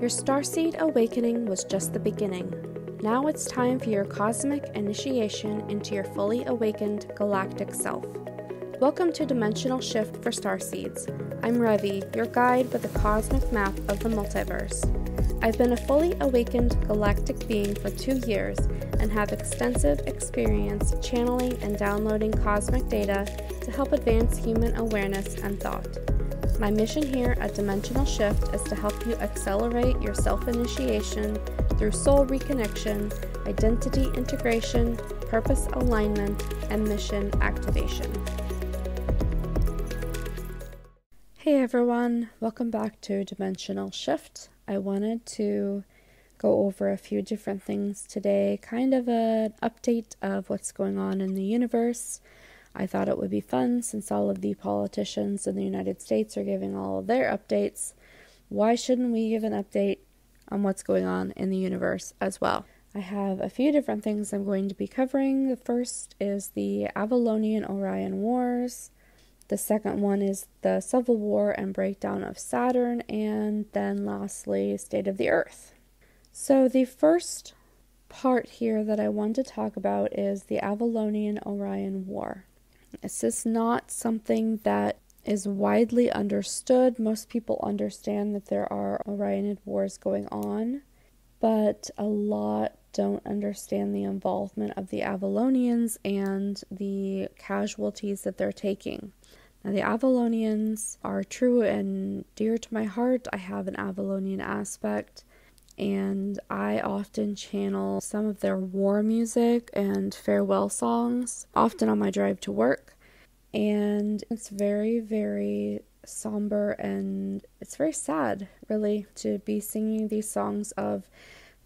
Your starseed awakening was just the beginning. Now it's time for your cosmic initiation into your fully awakened galactic self. Welcome to Dimensional Shift for Starseeds. I'm Revi, your guide with a cosmic map of the multiverse. I've been a fully awakened galactic being for two years and have extensive experience channeling and downloading cosmic data to help advance human awareness and thought. My mission here at Dimensional Shift is to help you accelerate your self initiation through soul reconnection, identity integration, purpose alignment, and mission activation. Hey everyone, welcome back to Dimensional Shift. I wanted to go over a few different things today, kind of an update of what's going on in the universe I thought it would be fun since all of the politicians in the United States are giving all of their updates. Why shouldn't we give an update on what's going on in the universe as well? I have a few different things I'm going to be covering. The first is the Avalonian Orion Wars. The second one is the Civil War and breakdown of Saturn. And then lastly, State of the Earth. So, the first part here that I want to talk about is the Avalonian Orion War. This is not something that is widely understood. Most people understand that there are Orionid wars going on, but a lot don't understand the involvement of the Avalonians and the casualties that they're taking. Now, the Avalonians are true and dear to my heart. I have an Avalonian aspect and I often channel some of their war music and farewell songs, often on my drive to work. And it's very, very somber and it's very sad, really, to be singing these songs of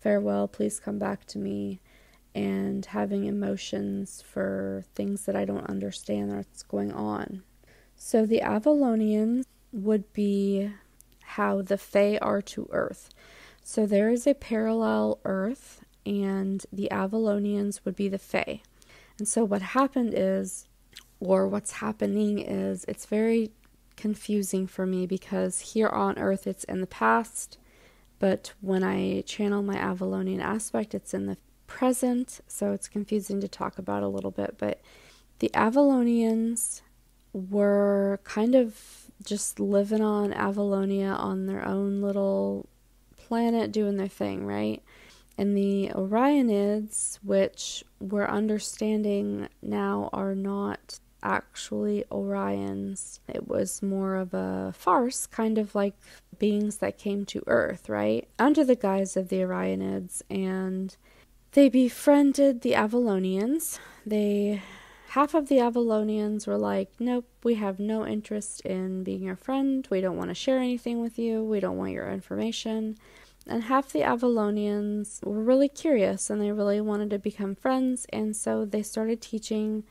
farewell, please come back to me, and having emotions for things that I don't understand that's going on. So the Avalonians would be how the Fae are to Earth. So there is a parallel Earth, and the Avalonians would be the Fae. And so what happened is, or what's happening is, it's very confusing for me because here on Earth it's in the past, but when I channel my Avalonian aspect, it's in the present. So it's confusing to talk about a little bit. But the Avalonians were kind of just living on Avalonia on their own little planet doing their thing, right? And the Orionids, which we're understanding now are not actually Orions, it was more of a farce, kind of like beings that came to Earth, right? Under the guise of the Orionids, and they befriended the Avalonians. They half of the Avalonians were like, Nope, we have no interest in being your friend. We don't want to share anything with you. We don't want your information. And half the Avalonians were really curious and they really wanted to become friends, and so they started teaching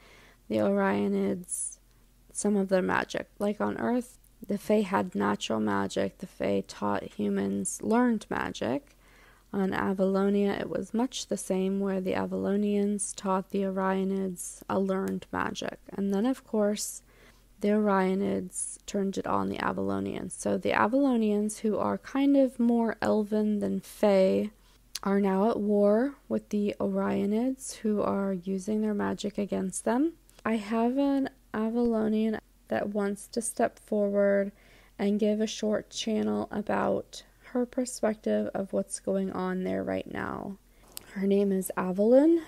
the Orionids some of their magic. Like on Earth, the Fae had natural magic, the Fae taught humans learned magic. On Avalonia, it was much the same, where the Avalonians taught the Orionids a learned magic. And then, of course, the Orionids turned it on the Avalonians. So the Avalonians, who are kind of more elven than Fae, are now at war with the Orionids, who are using their magic against them. I have an Avalonian that wants to step forward and give a short channel about her perspective of what's going on there right now. Her name is Avalyn,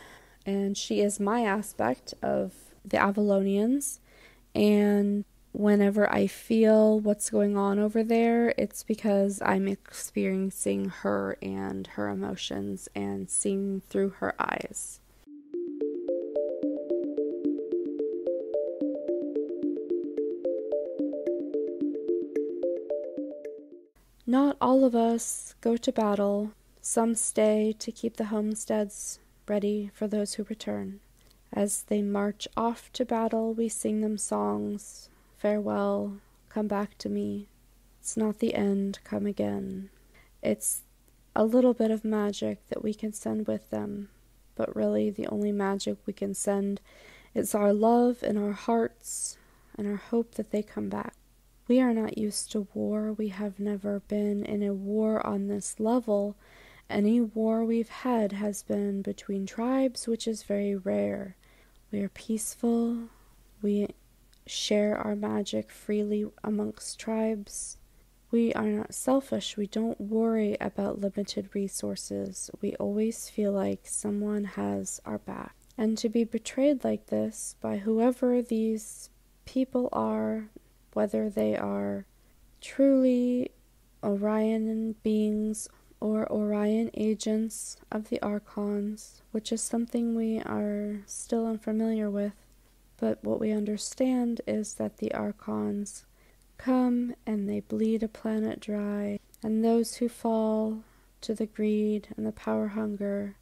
and she is my aspect of the Avalonians. And whenever I feel what's going on over there, it's because I'm experiencing her and her emotions and seeing through her eyes. Not all of us go to battle. Some stay to keep the homesteads ready for those who return. As they march off to battle, we sing them songs. Farewell, come back to me. It's not the end, come again. It's a little bit of magic that we can send with them, but really the only magic we can send is our love and our hearts and our hope that they come back. We are not used to war. We have never been in a war on this level. Any war we've had has been between tribes, which is very rare. We are peaceful. We share our magic freely amongst tribes. We are not selfish. We don't worry about limited resources. We always feel like someone has our back. And to be betrayed like this by whoever these people are, whether they are truly Orion beings or Orion agents of the Archons, which is something we are still unfamiliar with. But what we understand is that the Archons come and they bleed a planet dry, and those who fall to the greed and the power hunger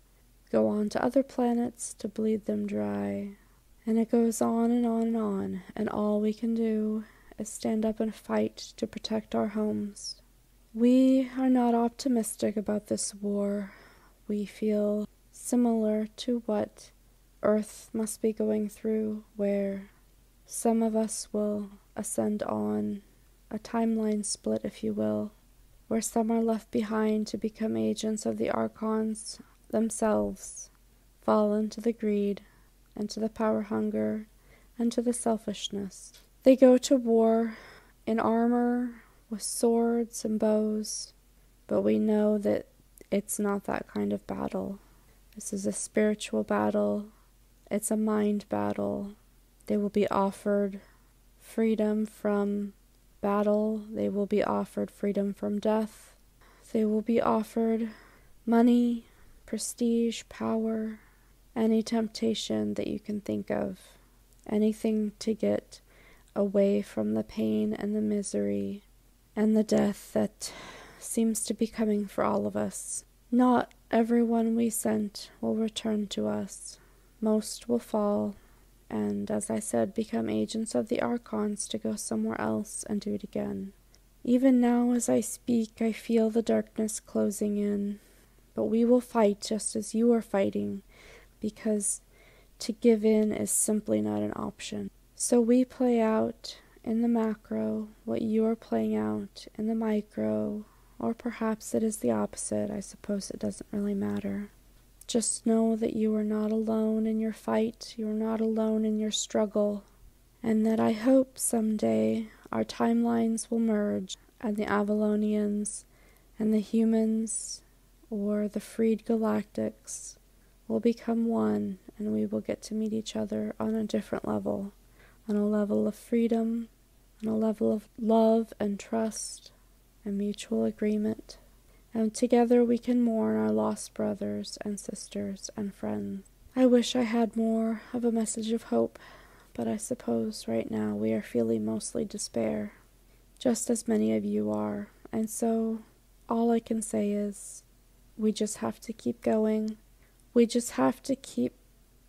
go on to other planets to bleed them dry. And it goes on and on and on, and all we can do is stand up and fight to protect our homes. We are not optimistic about this war. We feel similar to what Earth must be going through, where some of us will ascend on a timeline split, if you will, where some are left behind to become agents of the Archons themselves, fall into the greed, and to the power hunger, and to the selfishness. They go to war in armor with swords and bows, but we know that it's not that kind of battle. This is a spiritual battle it's a mind battle. They will be offered freedom from battle. They will be offered freedom from death. They will be offered money, prestige, power, any temptation that you can think of, anything to get away from the pain and the misery and the death that seems to be coming for all of us. Not everyone we sent will return to us. Most will fall, and as I said, become agents of the Archons to go somewhere else and do it again. Even now, as I speak, I feel the darkness closing in, but we will fight just as you are fighting, because to give in is simply not an option. So we play out in the macro what you are playing out in the micro, or perhaps it is the opposite. I suppose it doesn't really matter. Just know that you are not alone in your fight, you are not alone in your struggle, and that I hope someday our timelines will merge and the Avalonians and the humans or the freed galactics will become one and we will get to meet each other on a different level, on a level of freedom, on a level of love and trust and mutual agreement and together we can mourn our lost brothers and sisters and friends. I wish I had more of a message of hope, but I suppose right now we are feeling mostly despair, just as many of you are, and so all I can say is we just have to keep going. We just have to keep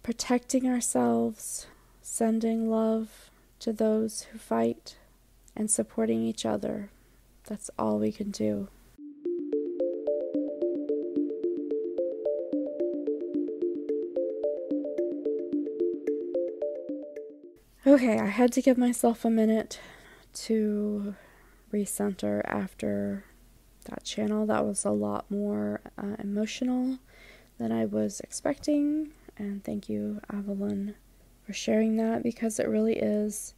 protecting ourselves, sending love to those who fight, and supporting each other. That's all we can do. Okay, I had to give myself a minute to recenter after that channel. That was a lot more uh, emotional than I was expecting. And thank you, Avalyn, for sharing that because it really is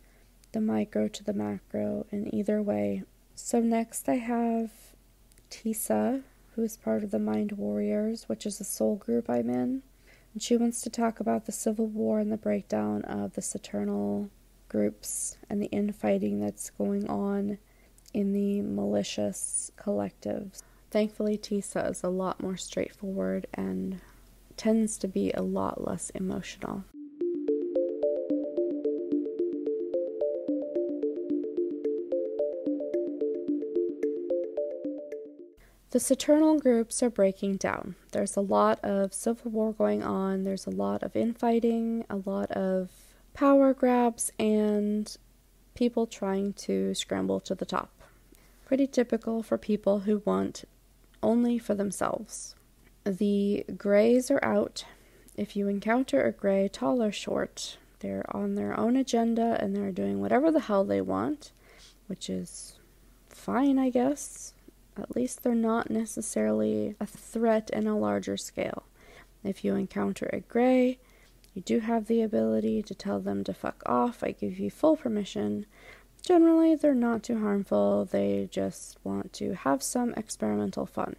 the micro to the macro in either way. So, next I have Tisa, who is part of the Mind Warriors, which is a soul group I'm in and she wants to talk about the Civil War and the breakdown of the Saturnal groups and the infighting that's going on in the malicious collectives. Thankfully, Tisa is a lot more straightforward and tends to be a lot less emotional. The Saturnal groups are breaking down. There's a lot of civil war going on, there's a lot of infighting, a lot of power grabs, and people trying to scramble to the top. Pretty typical for people who want only for themselves. The grays are out. If you encounter a gray, tall or short, they're on their own agenda and they're doing whatever the hell they want which is fine, I guess. At least they're not necessarily a threat in a larger scale. If you encounter a gray, you do have the ability to tell them to fuck off. I give you full permission. Generally, they're not too harmful, they just want to have some experimental fun.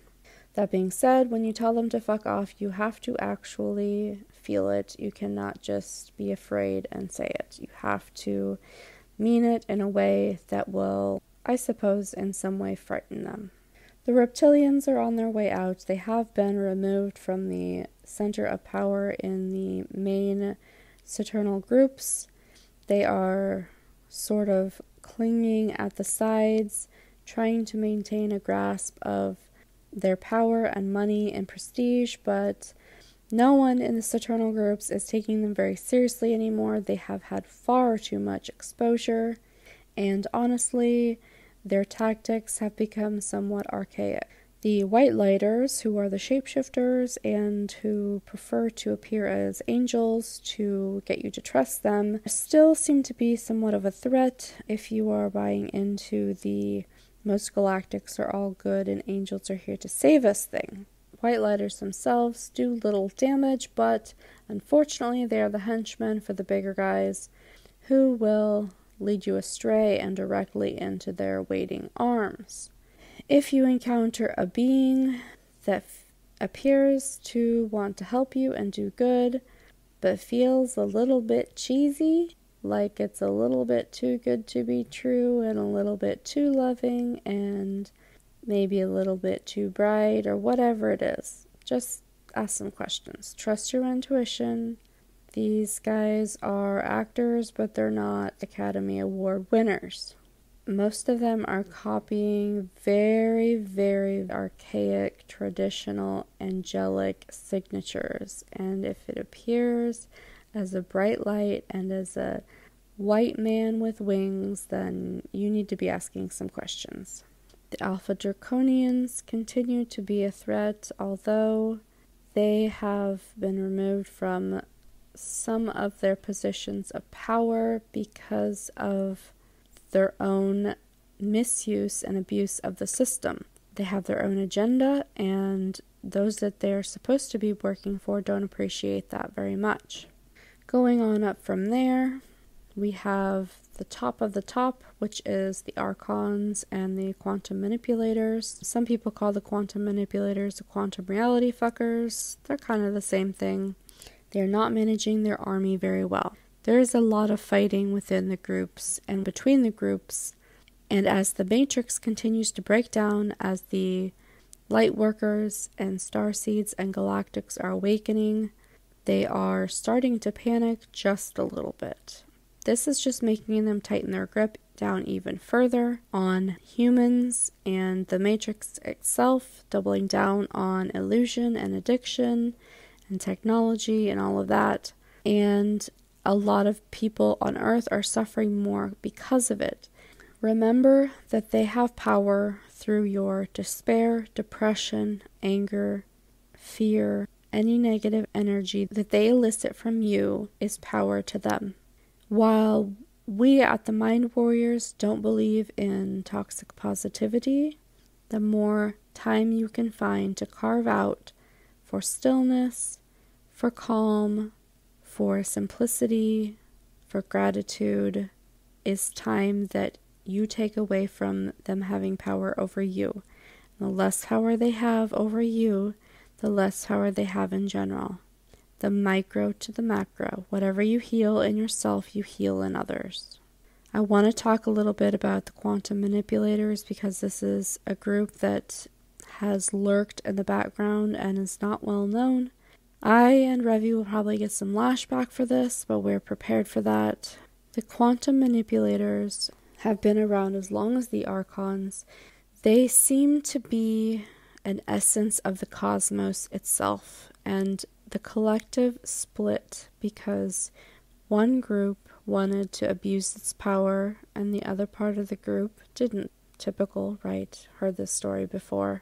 That being said, when you tell them to fuck off, you have to actually feel it. You cannot just be afraid and say it. You have to mean it in a way that will, I suppose, in some way frighten them. The reptilians are on their way out. They have been removed from the center of power in the main Saturnal groups. They are sort of clinging at the sides, trying to maintain a grasp of their power and money and prestige, but no one in the Saturnal groups is taking them very seriously anymore. They have had far too much exposure, and honestly, their tactics have become somewhat archaic. The White Lighters, who are the shapeshifters and who prefer to appear as angels to get you to trust them, still seem to be somewhat of a threat if you are buying into the most galactics are all good and angels are here to save us thing. White Lighters themselves do little damage, but unfortunately, they are the henchmen for the bigger guys who will lead you astray and directly into their waiting arms. If you encounter a being that appears to want to help you and do good, but feels a little bit cheesy, like it's a little bit too good to be true and a little bit too loving and maybe a little bit too bright or whatever it is, just ask some questions. Trust your intuition these guys are actors, but they're not Academy Award winners. Most of them are copying very, very archaic, traditional, angelic signatures. And if it appears as a bright light and as a white man with wings, then you need to be asking some questions. The Alpha Draconians continue to be a threat, although they have been removed from some of their positions of power because of their own misuse and abuse of the system. They have their own agenda, and those that they're supposed to be working for don't appreciate that very much. Going on up from there, we have the top of the top, which is the archons and the quantum manipulators. Some people call the quantum manipulators the quantum reality fuckers. They're kind of the same thing. They are not managing their army very well. There is a lot of fighting within the groups and between the groups, and as the matrix continues to break down, as the light workers and star seeds and galactics are awakening, they are starting to panic just a little bit. This is just making them tighten their grip down even further on humans and the Matrix itself, doubling down on illusion and addiction and technology and all of that. And a lot of people on earth are suffering more because of it. Remember that they have power through your despair, depression, anger, fear, any negative energy that they elicit from you is power to them. While we at the Mind Warriors don't believe in toxic positivity, the more time you can find to carve out for stillness, for calm, for simplicity, for gratitude is time that you take away from them having power over you. the less power they have over you, the less power they have in general. The micro to the macro. Whatever you heal in yourself, you heal in others. I want to talk a little bit about the quantum manipulators because this is a group that has lurked in the background and is not well known. I and Revi will probably get some lashback for this, but we're prepared for that. The quantum manipulators have been around as long as the archons. They seem to be an essence of the cosmos itself, and the collective split because one group wanted to abuse its power and the other part of the group didn't. Typical, right? Heard this story before.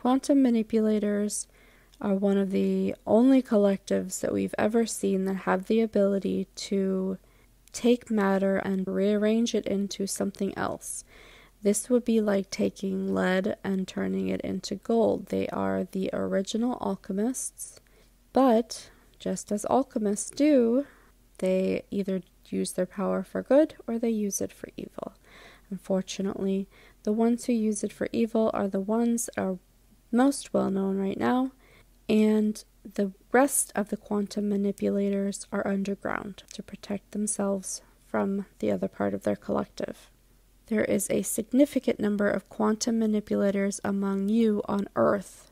Quantum manipulators are one of the only collectives that we've ever seen that have the ability to take matter and rearrange it into something else. This would be like taking lead and turning it into gold. They are the original alchemists, but just as alchemists do, they either use their power for good or they use it for evil. Unfortunately, the ones who use it for evil are the ones that are most well known right now, and the rest of the quantum manipulators are underground to protect themselves from the other part of their collective. There is a significant number of quantum manipulators among you on Earth.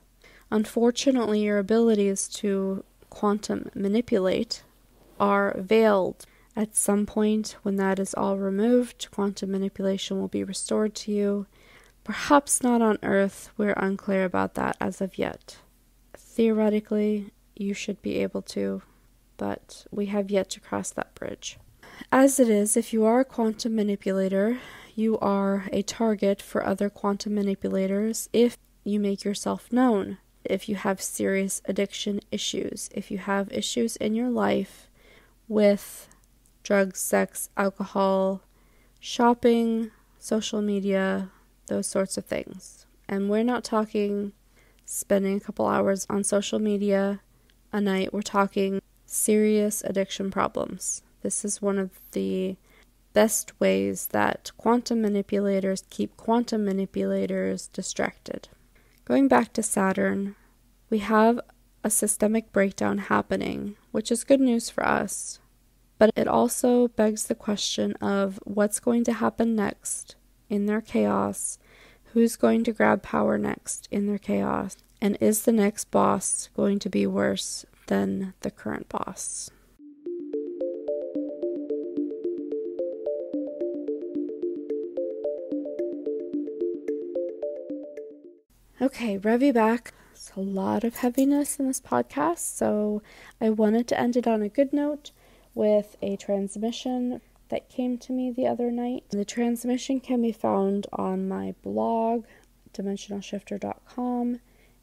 Unfortunately, your abilities to quantum manipulate are veiled. At some point, when that is all removed, quantum manipulation will be restored to you. Perhaps not on Earth, we're unclear about that as of yet. Theoretically, you should be able to, but we have yet to cross that bridge. As it is, if you are a quantum manipulator, you are a target for other quantum manipulators if you make yourself known. If you have serious addiction issues, if you have issues in your life with drugs, sex, alcohol, shopping, social media, those sorts of things. And we're not talking spending a couple hours on social media a night, we're talking serious addiction problems. This is one of the best ways that quantum manipulators keep quantum manipulators distracted. Going back to Saturn, we have a systemic breakdown happening, which is good news for us, but it also begs the question of what's going to happen next in their chaos, who's going to grab power next in their chaos, and is the next boss going to be worse than the current boss? Okay, Revi back. It's a lot of heaviness in this podcast, so I wanted to end it on a good note with a transmission that came to me the other night. The transmission can be found on my blog, dimensionalshifter.com,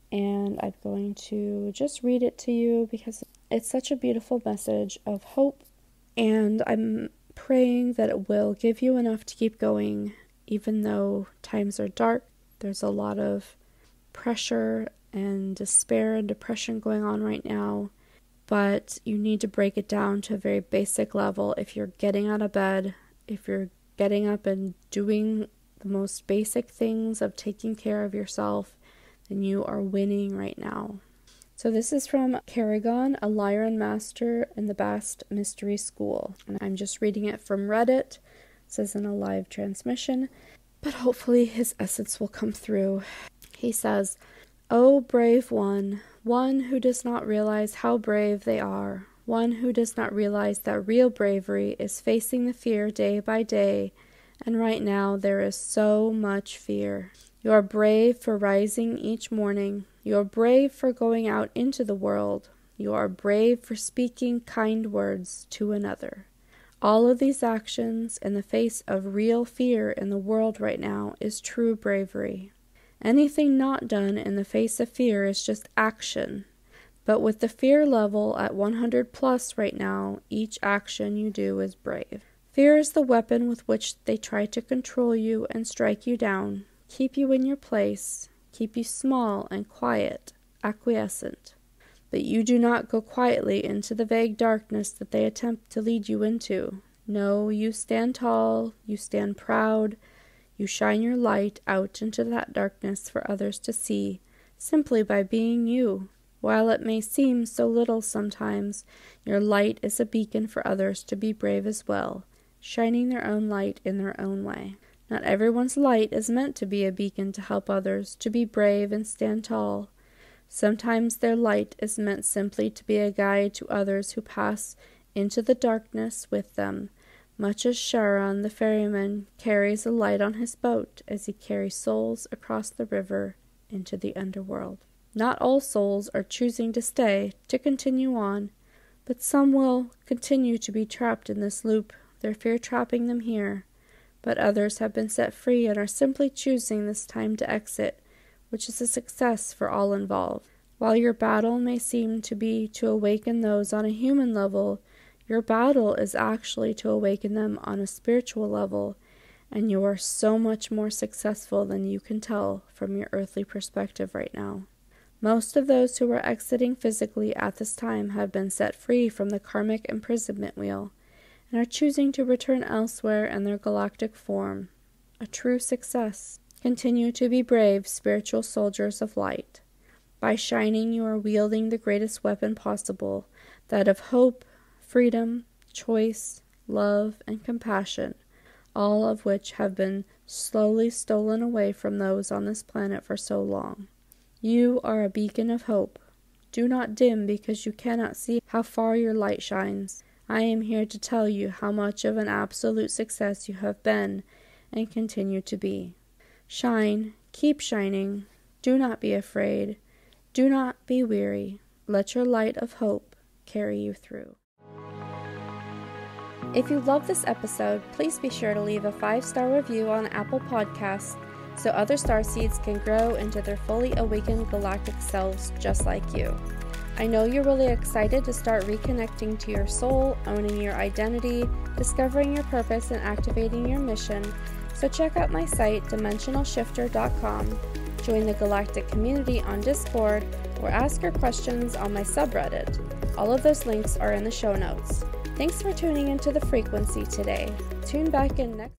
and I'm going to just read it to you because it's such a beautiful message of hope, and I'm praying that it will give you enough to keep going, even though times are dark. There's a lot of pressure and despair and depression going on right now but you need to break it down to a very basic level. If you're getting out of bed, if you're getting up and doing the most basic things of taking care of yourself, then you are winning right now. So, this is from Karrygon, a Lyran master in the Bast Mystery School. And I'm just reading it from Reddit. It says in a live transmission, but hopefully his essence will come through. He says, O oh, brave one, one who does not realize how brave they are, one who does not realize that real bravery is facing the fear day by day, and right now there is so much fear. You are brave for rising each morning. You are brave for going out into the world. You are brave for speaking kind words to another. All of these actions in the face of real fear in the world right now is true bravery. Anything not done in the face of fear is just action. But with the fear level at 100 plus right now, each action you do is brave. Fear is the weapon with which they try to control you and strike you down, keep you in your place, keep you small and quiet, acquiescent. But you do not go quietly into the vague darkness that they attempt to lead you into. No, you stand tall, you stand proud, you shine your light out into that darkness for others to see, simply by being you. While it may seem so little sometimes, your light is a beacon for others to be brave as well, shining their own light in their own way. Not everyone's light is meant to be a beacon to help others to be brave and stand tall. Sometimes their light is meant simply to be a guide to others who pass into the darkness with them much as Charon the ferryman carries a light on his boat as he carries souls across the river into the underworld. Not all souls are choosing to stay, to continue on, but some will continue to be trapped in this loop, their fear trapping them here. But others have been set free and are simply choosing this time to exit, which is a success for all involved. While your battle may seem to be to awaken those on a human level your battle is actually to awaken them on a spiritual level, and you are so much more successful than you can tell from your earthly perspective right now. Most of those who are exiting physically at this time have been set free from the karmic imprisonment wheel and are choosing to return elsewhere in their galactic form. A true success. Continue to be brave, spiritual soldiers of light. By shining, you are wielding the greatest weapon possible that of hope, freedom, choice, love, and compassion, all of which have been slowly stolen away from those on this planet for so long. You are a beacon of hope. Do not dim because you cannot see how far your light shines. I am here to tell you how much of an absolute success you have been and continue to be. Shine, keep shining. Do not be afraid. Do not be weary. Let your light of hope carry you through. If you love this episode, please be sure to leave a five star review on Apple Podcasts so other star seeds can grow into their fully awakened galactic selves just like you. I know you're really excited to start reconnecting to your soul, owning your identity, discovering your purpose, and activating your mission. So check out my site, dimensionalshifter.com, join the galactic community on Discord, or ask your questions on my subreddit. All of those links are in the show notes. Thanks for tuning into the frequency today. Tune back in next